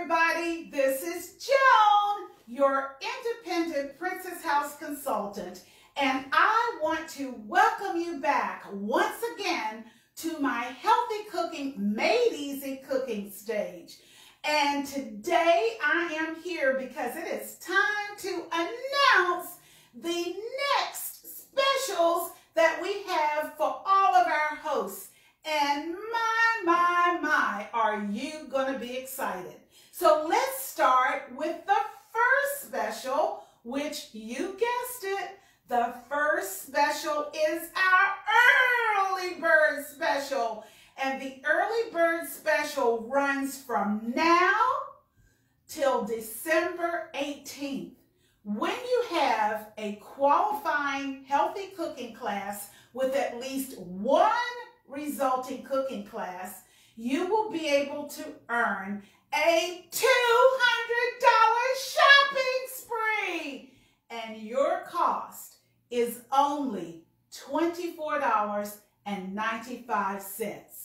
everybody. This is Joan, your independent Princess House consultant, and I want to welcome you back once again to my Healthy Cooking Made Easy cooking stage. And today I am here because it is time to announce the next specials that we have for all of our hosts. And my, my, my, are you going to be excited? So let's start with the first special, which you guessed it. The first special is our early bird special. And the early bird special runs from now till December 18th. When you have a qualifying healthy cooking class with at least one resulting cooking class, you will be able to earn a $200 shopping spree. And your cost is only $24.95.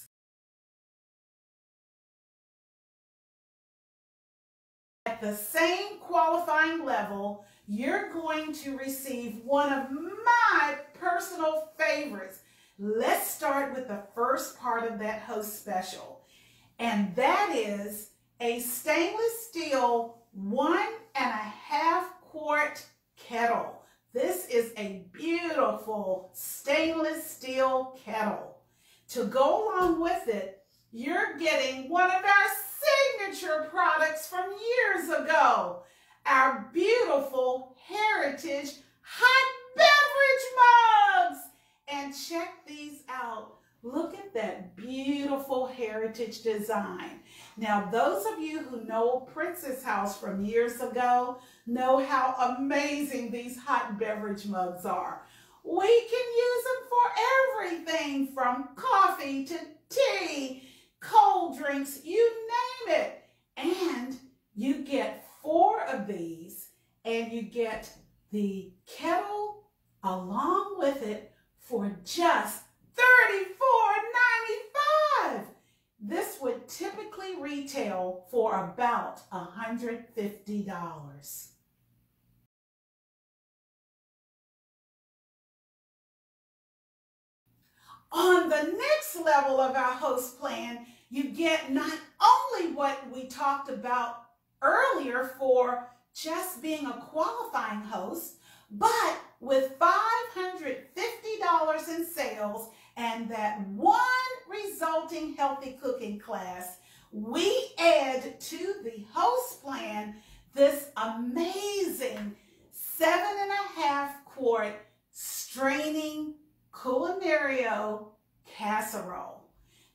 At the same qualifying level, you're going to receive one of my personal favorites Let's start with the first part of that host special, and that is a stainless steel one and a half quart kettle. This is a beautiful stainless steel kettle. To go along with it, you're getting one of our signature products from years ago, our beautiful heritage hot beverage mugs. And check these out. Look at that beautiful heritage design. Now, those of you who know Princess House from years ago know how amazing these hot beverage mugs are. We can use them for everything from coffee to tea, cold drinks, you name it. And you get four of these and you get the kettle along with it for just $34.95. This would typically retail about $150. On the next level of our host plan, you get not only what we talked about earlier for just being a qualifying host, but with $550 in sales and that one resulting healthy cooking class, we add to the host plan this amazing seven and a half quart straining culinario casserole.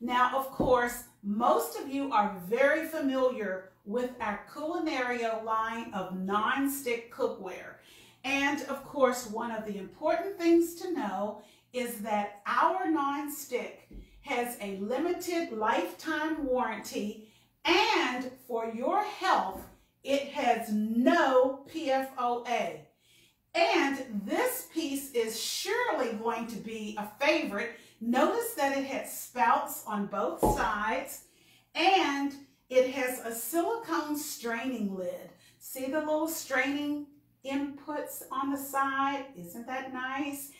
Now, of course, most of you are very familiar with our culinario line of non-stick cookware. And of course, one of the important things to know is that our non-stick has a limited lifetime warranty and for your health, it has no PFOA. And this piece is surely going to be a favorite. Notice that it has spouts on both sides and it has a silicone straining lid. See the little straining inputs on the side. Isn't that nice?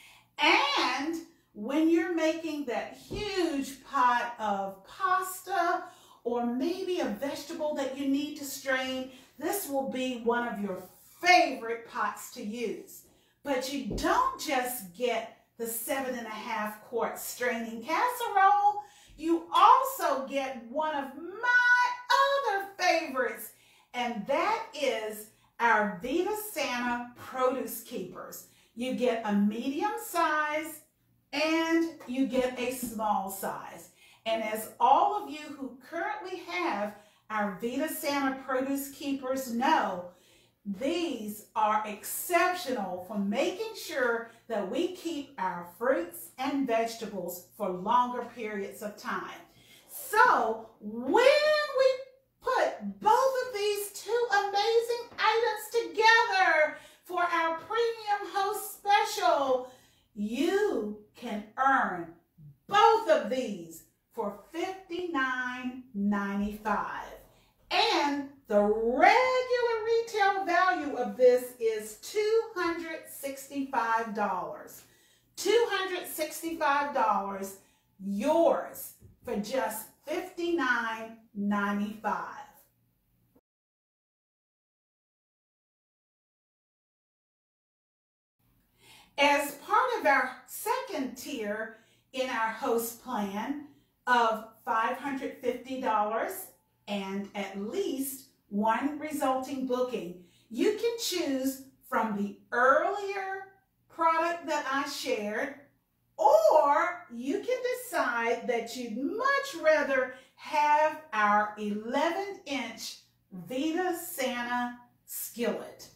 And when you're making that huge pot of pasta or maybe a vegetable that you need to strain, this will be one of your favorite pots to use. But you don't just get the seven and a half quart straining casserole, you also get one of my other favorites, and that is our Vita Santa produce keepers. You get a medium size and you get a small size. And as all of you who currently have our Vita Santa produce keepers know, these are exceptional for making sure that we keep our fruits and vegetables for longer periods of time. So when we put both of these two amazing items together for our premium host special, you can earn both of these for $59.95. And The regular retail value of this is $265. $265 yours for just $59.95. As part of our second tier in our host plan of $550 and at least one resulting booking, you can choose from the earlier product that I shared, or you can decide that you'd much rather have our 11 inch Vita Santa skillet.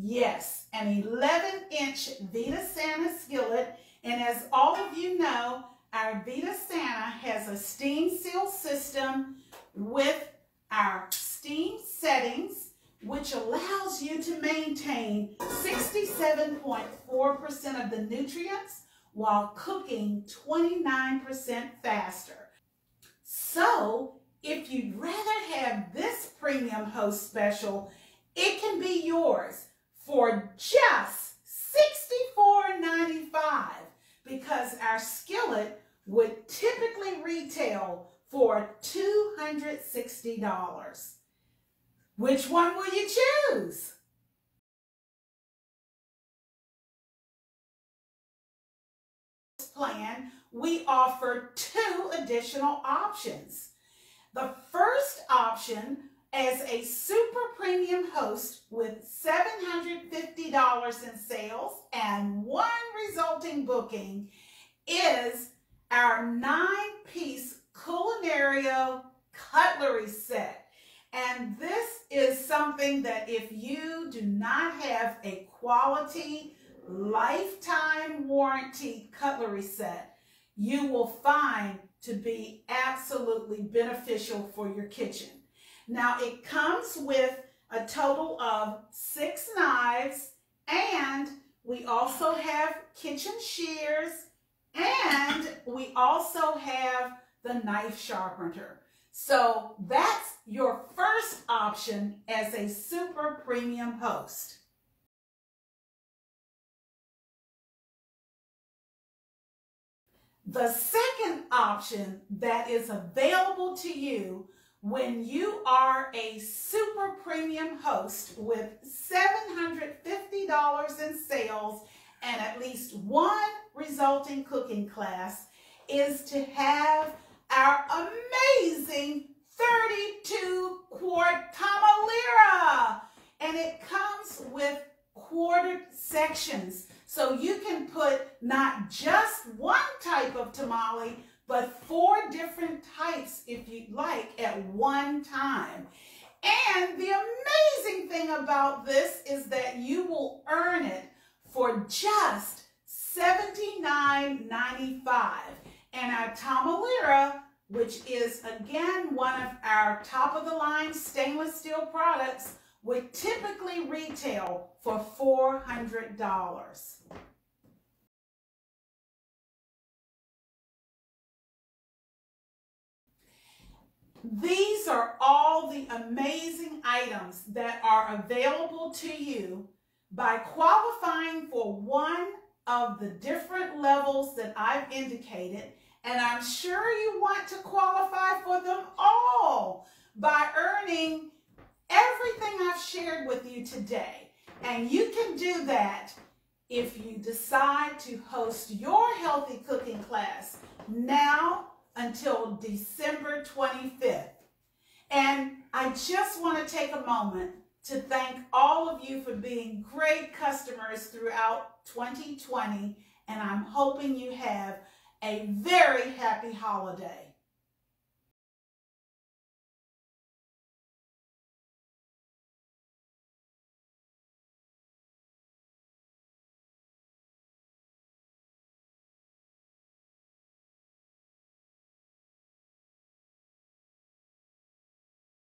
Yes, an 11 inch Vita Santa skillet. And as all of you know, our Vita Santa has a steam seal system with our steam settings, which allows you to maintain 67.4% of the nutrients while cooking 29% faster. So, if you'd rather have this premium host special, it can be yours for just $64.95 because our skillet would typically retail for $260. Which one will you choose? plan, we offer two additional options. The first option as a super premium host with $750 in sales and one resulting booking is our nine-piece Culinario cutlery set. And this is something that if you do not have a quality lifetime warranty cutlery set, you will find to be absolutely beneficial for your kitchen. Now it comes with a total of six knives and we also have kitchen shears and we also have the knife sharpener. So that's your first option as a super premium host. The second option that is available to you when you are a super premium host with $750 in sales and at least one resulting cooking class is to have our amazing 32 quart tamalera. And it comes with quartered sections. So you can put not just one type of tamale, but four different types if you'd like at one time. And the amazing thing about this is that you will earn it for just $79.95. And our Tamalera, which is again one of our top of the line stainless steel products, would typically retail for $400. These are all the amazing items that are available to you by qualifying for one of the different levels that I've indicated. And I'm sure you want to qualify for them all by earning everything I've shared with you today. And you can do that if you decide to host your healthy cooking class now until December 25th. And I just want to take a moment to thank all of you for being great customers throughout 2020. And I'm hoping you have a very happy holiday.